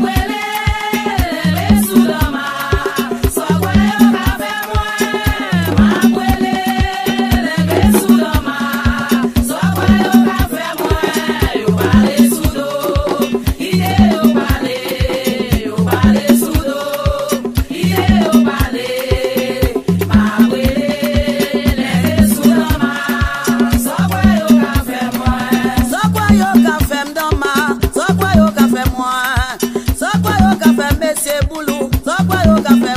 where Gabriel.